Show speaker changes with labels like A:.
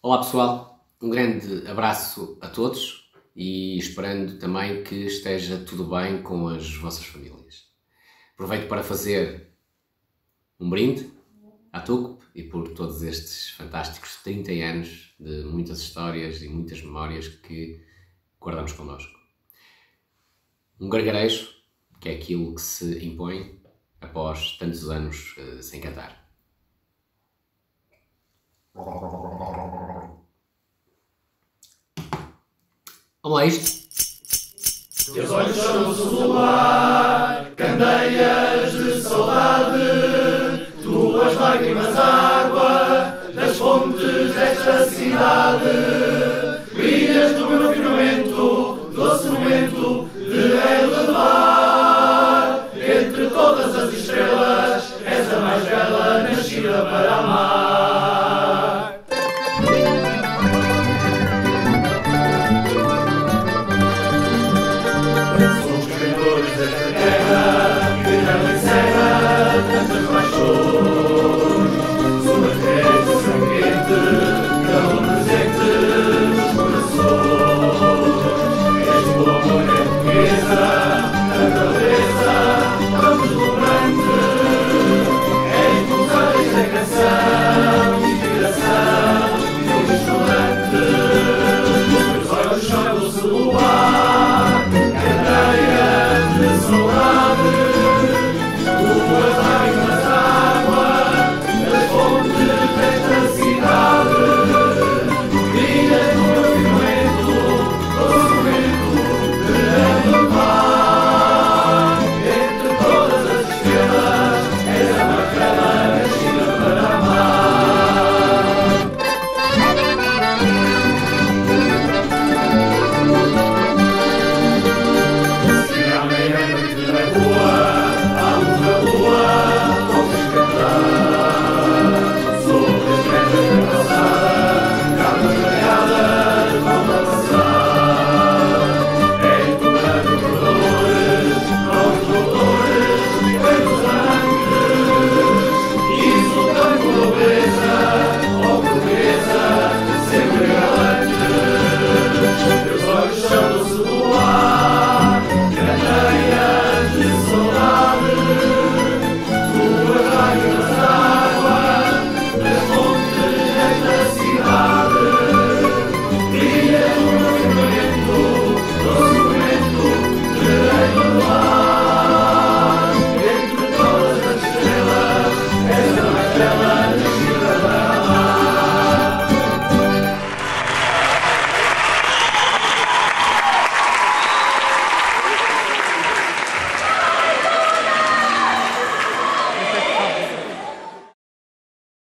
A: Olá pessoal, um grande abraço a todos e esperando também que esteja tudo bem com as vossas famílias. Aproveito para fazer um brinde à TUCP e por todos estes fantásticos 30 anos de muitas histórias e muitas memórias que guardamos connosco. Um gargarejo, que é aquilo que se impõe após tantos anos uh, sem cantar. Vamos lá, isto.
B: Teus olhos são o luar, candeias de saudade, tuas lágrimas, água das fontes desta cidade. Brilhas do meu firmamento, doce momento de elevar. Entre todas as estrelas, és a mais bela nascida para amar.